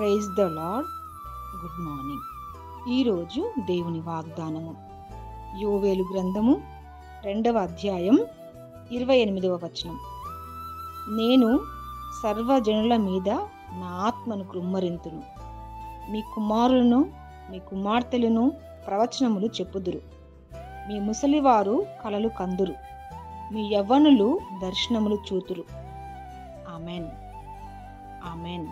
Praise the Lord good morning. ఈరోజు దేవుని వాగ్దానము. యోవేలు గ్రంథము రెండవ అధ్యాయం ఇరవై ఎనిమిదవ వచనం. నేను సర్వజనుల మీద నా ఆత్మను కృమ్మరింతును. మీ కుమారులను మీ కుమార్తెలను ప్రవచనములు చెప్పుదురు. మీ ముసలివారు కలలు కందురు. మీ యవ్వనులు దర్శనములు చూతురు. ఆమెన్. ఆమెన్.